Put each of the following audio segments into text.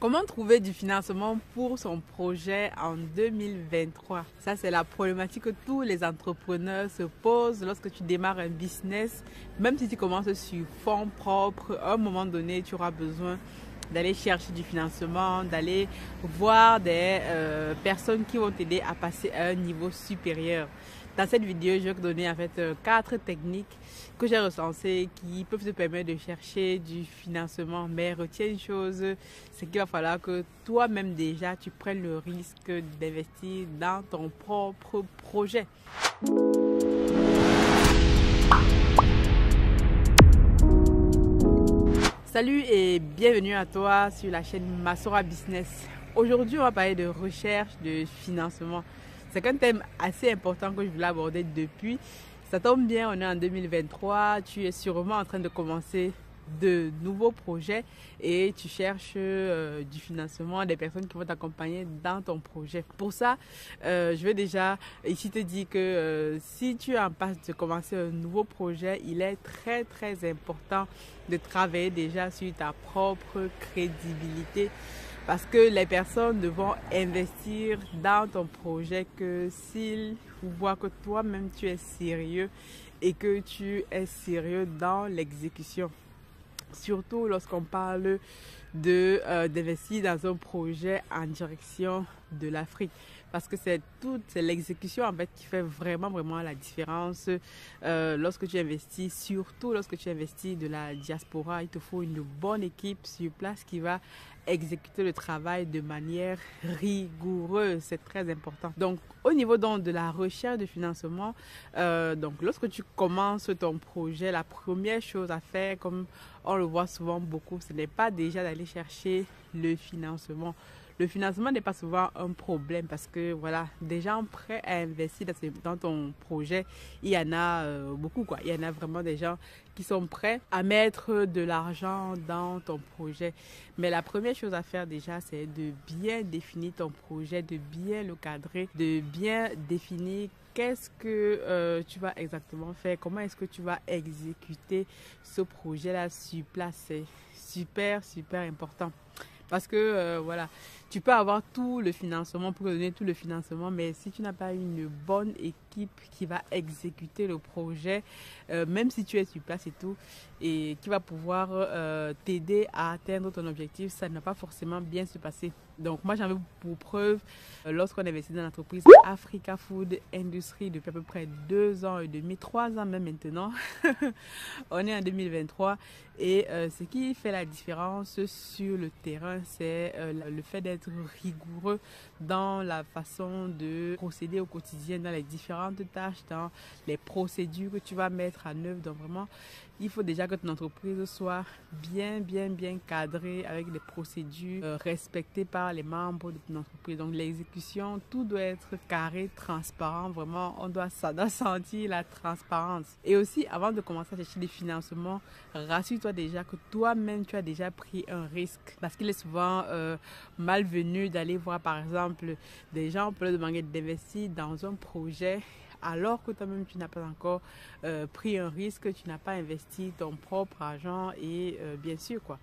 Comment trouver du financement pour son projet en 2023 Ça, c'est la problématique que tous les entrepreneurs se posent lorsque tu démarres un business. Même si tu commences sur fonds propres, à un moment donné, tu auras besoin d'aller chercher du financement, d'aller voir des euh, personnes qui vont t'aider à passer à un niveau supérieur. Dans cette vidéo, je vais te donner en fait euh, quatre techniques que j'ai recensées qui peuvent te permettre de chercher du financement. Mais retiens une chose, c'est qu'il va falloir que toi-même déjà tu prennes le risque d'investir dans ton propre projet. Salut et bienvenue à toi sur la chaîne Masora Business. Aujourd'hui, on va parler de recherche de financement. C'est un thème assez important que je voulais aborder depuis. Ça tombe bien, on est en 2023, tu es sûrement en train de commencer de nouveaux projets et tu cherches euh, du financement, des personnes qui vont t'accompagner dans ton projet. Pour ça, euh, je vais déjà ici te dire que euh, si tu es en passe de commencer un nouveau projet, il est très très important de travailler déjà sur ta propre crédibilité parce que les personnes ne vont investir dans ton projet que s'ils voient que toi-même tu es sérieux et que tu es sérieux dans l'exécution. Surtout lorsqu'on parle euh, d'investir dans un projet en direction de l'Afrique parce que c'est toute l'exécution en fait qui fait vraiment vraiment la différence. Euh, lorsque tu investis surtout lorsque tu investis de la diaspora il te faut une bonne équipe sur place qui va exécuter le travail de manière rigoureuse. C'est très important. Donc au niveau donc de la recherche de financement euh, donc lorsque tu commences ton projet la première chose à faire comme on le voit souvent beaucoup ce n'est pas déjà d'aller chercher le financement le financement n'est pas souvent un problème parce que voilà, des gens prêts à investir dans, ton projet, il y en a euh, beaucoup quoi. Il y en a vraiment des gens qui sont prêts à mettre de l'argent dans ton projet. Mais la première chose à faire déjà, c'est de bien définir ton projet, de bien le cadrer, de bien définir qu'est-ce que euh, tu vas exactement faire, comment est-ce que tu vas exécuter ce projet-là sur place. C'est super, super important. Parce que euh, voilà, tu peux avoir tout le financement pour donner tout le financement, mais si tu n'as pas une bonne équipe qui va exécuter le projet, euh, même si tu es sur place et tout, et qui va pouvoir euh, t'aider à atteindre ton objectif, ça ne va pas forcément bien se passer. Donc moi veux pour preuve lorsqu'on investit dans l'entreprise Africa Food Industry depuis à peu près deux ans et demi, trois ans même maintenant. on est en 2023 et ce qui fait la différence sur le terrain, c'est le fait d'être rigoureux dans la façon de procéder au quotidien, dans les différentes tâches, dans les procédures que tu vas mettre en œuvre. Donc vraiment, il faut déjà que ton entreprise soit bien, bien, bien cadrée avec des procédures euh, respectées par les membres de ton entreprise. Donc l'exécution, tout doit être carré, transparent. Vraiment, on doit, doit sentir la transparence. Et aussi, avant de commencer à chercher des financements, rassure-toi déjà que toi-même, tu as déjà pris un risque. Parce qu'il est souvent euh, malvenu d'aller voir, par exemple, des gens pour leur demander d'investir dans un projet alors que toi-même tu n'as pas encore euh, pris un risque, tu n'as pas investi ton propre argent et euh, bien sûr quoi.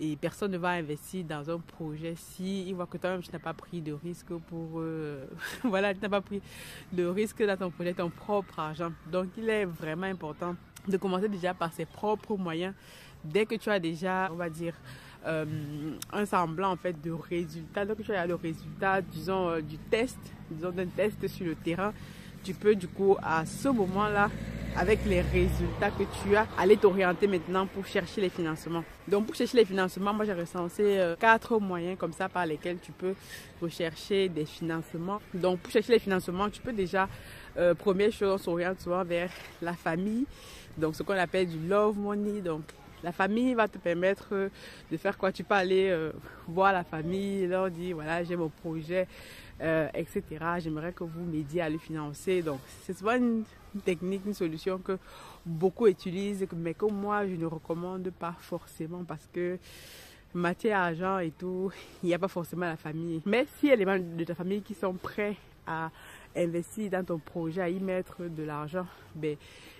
Et personne ne va investir dans un projet si il voit que toi-même tu n'as pas pris de risque pour euh, voilà, tu n'as pas pris de risque dans ton projet, ton propre argent. Donc il est vraiment important de commencer déjà par ses propres moyens dès que tu as déjà, on va dire, un semblant en fait de résultat. Donc tu as le résultat, disons, du test, disons d'un test sur le terrain tu peux du coup à ce moment-là avec les résultats que tu as, aller t'orienter maintenant pour chercher les financements. Donc pour chercher les financements, moi j'ai recensé euh, quatre moyens comme ça par lesquels tu peux rechercher des financements. Donc pour chercher les financements, tu peux déjà, euh, première chose, on vers la famille. Donc ce qu'on appelle du love money. Donc la famille va te permettre de faire quoi? Tu peux aller euh, voir la famille, leur dire voilà j'ai mon projet, euh, etc. J'aimerais que vous m'aidiez à le financer. Donc c'est souvent une, technique, une solution que beaucoup utilisent, mais que moi je ne recommande pas forcément parce que matière, argent et tout, il n'y a pas forcément la famille. Mais s'il y a membres de ta famille qui sont prêts à investir dans ton projet, à y mettre de l'argent, ben,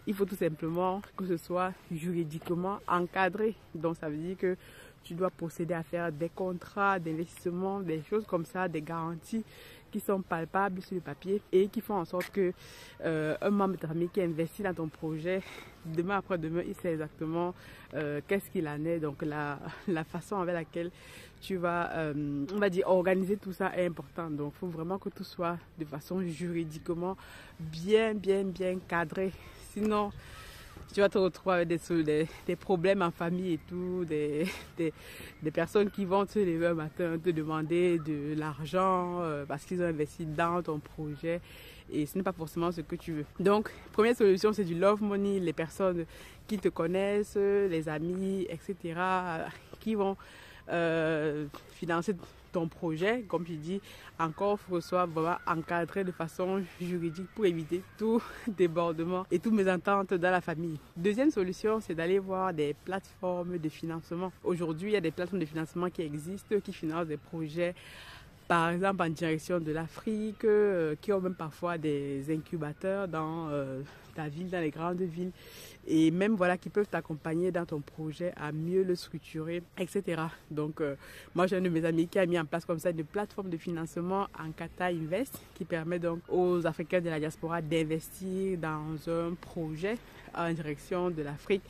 il faut tout simplement que ce soit juridiquement encadré. Donc ça veut dire que tu dois procéder à faire des contrats d'investissement, des choses comme ça, des garanties qui sont palpables sur le papier et qui font en sorte que euh, un membre de ta famille qui investit dans ton projet, demain après demain, il sait exactement euh, qu'est-ce qu'il en est. Donc la, la façon avec laquelle tu vas, euh, on va dire, organiser tout ça est important. Donc il faut vraiment que tout soit de façon juridiquement bien, bien, bien cadré. Sinon, tu vas te retrouver avec des, des, problèmes en famille et tout, des, personnes qui vont te lever un matin te demander de l'argent euh, parce qu'ils ont investi dans ton projet et ce n'est pas forcément ce que tu veux. Donc, première solution, c'est du love money, les personnes qui te connaissent, les amis, etc., qui vont euh, financer ton projet, comme je dis, encore faut soit vraiment encadré de façon juridique pour éviter tout débordement et toutes mes ententes dans la famille. Deuxième solution, c'est d'aller voir des plateformes de financement. Aujourd'hui, il y a des plateformes de financement qui existent, qui financent des projets par exemple en direction de l'Afrique, euh, qui ont même parfois des incubateurs dans euh, ta ville, dans les grandes villes, et même voilà qui peuvent t'accompagner dans ton projet à mieux le structurer, etc. Donc euh, moi j'ai un de mes amis qui a mis en place comme ça une plateforme de financement en Kata Invest qui permet donc aux Africains de la diaspora d'investir dans un projet en direction de l'Afrique.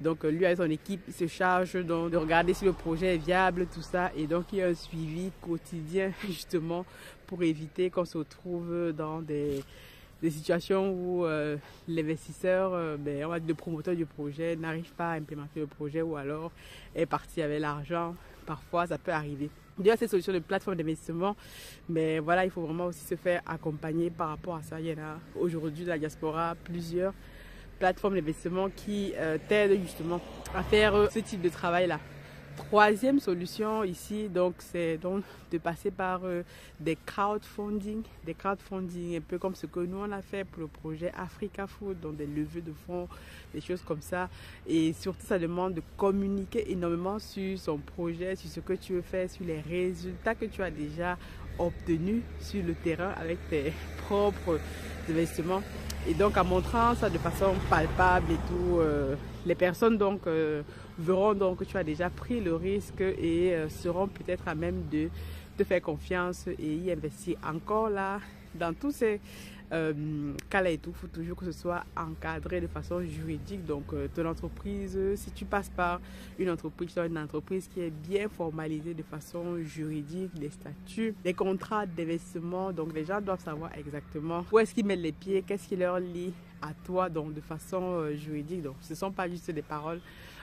Donc lui et son équipe se charge donc de regarder si le projet est viable, tout ça. Et donc il y a un suivi quotidien justement pour éviter qu'on se retrouve dans des, des situations où euh, l'investisseur, euh, ben, on va dire le promoteur du projet n'arrive pas à implémenter le projet ou alors est parti avec l'argent. Parfois ça peut arriver. Il y a ces solutions de plateforme d'investissement, mais voilà, il faut vraiment aussi se faire accompagner par rapport à ça. Il y en a aujourd'hui de la diaspora plusieurs plateformes d'investissement qui euh, t'aident justement à faire euh, ce type de travail-là. Troisième solution ici, donc, c'est donc de passer par euh, des crowdfunding, des crowdfunding un peu comme ce que nous on a fait pour le projet Africa Food, donc des levées de fonds, des choses comme ça. Et surtout, ça demande de communiquer énormément sur son projet, sur ce que tu veux faire, sur les résultats que tu as déjà obtenus sur le terrain avec tes propres investissements. Et donc en montrant ça de façon palpable et tout, euh, les personnes donc euh, verront donc que tu as déjà pris le risque et euh, seront peut-être à même de te faire confiance et y investir encore là dans tous ces euh, et tout, il faut toujours que ce soit encadré de façon juridique. Donc, euh, ton entreprise, si tu passes par une entreprise, une entreprise qui est bien formalisée de façon juridique, des statuts, des contrats d'investissement. Donc, les gens doivent savoir exactement où est-ce qu'ils mettent les pieds, qu'est-ce qui leur lie à toi, donc de façon euh, juridique. Donc, ce ne sont pas juste des paroles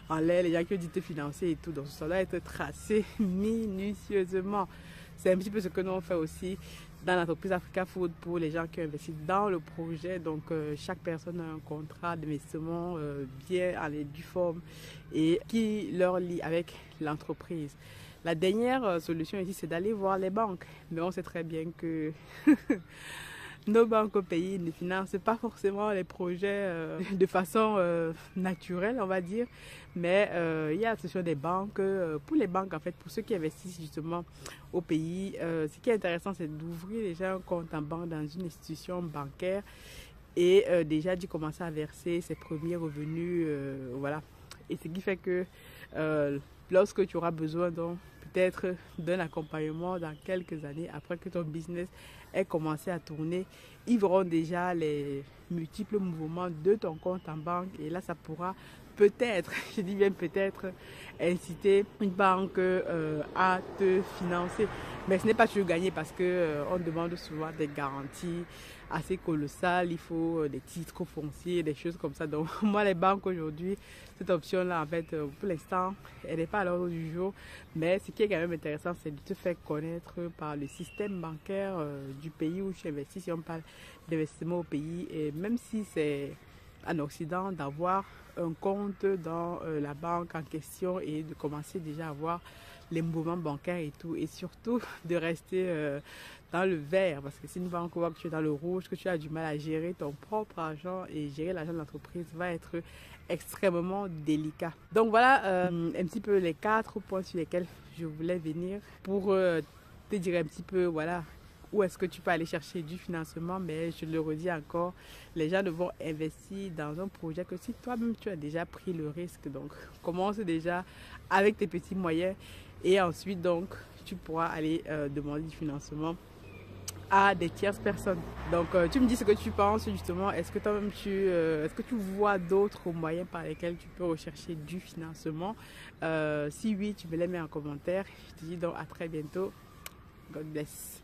en l'air, les gens qui ont dit te financer et tout. Donc, ça doit être tracé minutieusement. C'est un petit peu ce que nous on fait aussi dans l'entreprise Africa Food pour les gens qui investissent dans le projet. Donc, euh, chaque personne a un contrat d'investissement euh, bien en du forme et qui leur lie avec l'entreprise. La dernière euh, solution ici, c'est d'aller voir les banques. Mais on sait très bien que nos banques au pays ne financent pas forcément les projets euh, de façon euh, naturelle, on va dire. Mais euh, il y a ce des banques. pour les banques, en fait, pour ceux qui investissent justement au pays, ce qui est intéressant, c'est d'ouvrir déjà un compte en banque dans une institution bancaire et déjà d'y commencer à verser ses premiers revenus. voilà. Et ce qui fait que lorsque tu auras besoin donc d'un accompagnement dans quelques années après que ton business ait commencé à tourner, ils verront déjà les multiples mouvements de ton compte en banque et là ça pourra peut-être, je dis bien peut-être, inciter une banque euh, à te financer. Mais ce n'est pas toujours gagné parce que euh, demande souvent des garanties assez colossales. Il faut euh, des titres fonciers, des choses comme ça. Donc moi, les banques aujourd'hui, cette option-là, en fait, pour l'instant, elle n'est pas à l'ordre du jour. Mais ce qui est quand même intéressant, c'est de te faire connaître par le système bancaire du pays où tu investis. Si on parle d'investissement au pays, et même si c'est en Occident, d'avoir un compte dans euh, la banque en question et de commencer déjà à voir les mouvements bancaires et tout. Et surtout de rester euh, dans le vert parce que si une banque voit que tu es dans le rouge, que tu as du mal à gérer ton propre argent et gérer l'argent de l'entreprise va être extrêmement délicat. Donc voilà euh, un petit peu les quatre points sur lesquels je voulais venir pour te dire un petit peu voilà où est-ce que tu peux aller chercher du financement, mais je le redis encore, les gens devront investir dans un projet que si toi-même tu as déjà pris le risque. Donc, commence déjà avec tes petits moyens et ensuite, donc, tu pourras aller euh, demander du financement à des tierces personnes. Donc, euh, tu me dis ce que tu penses justement. Est-ce que toi-même tu, euh, est-ce que tu vois d'autres moyens par lesquels tu peux rechercher du financement? Si oui, tu me les mets en commentaire. Je te dis donc à très bientôt. God bless.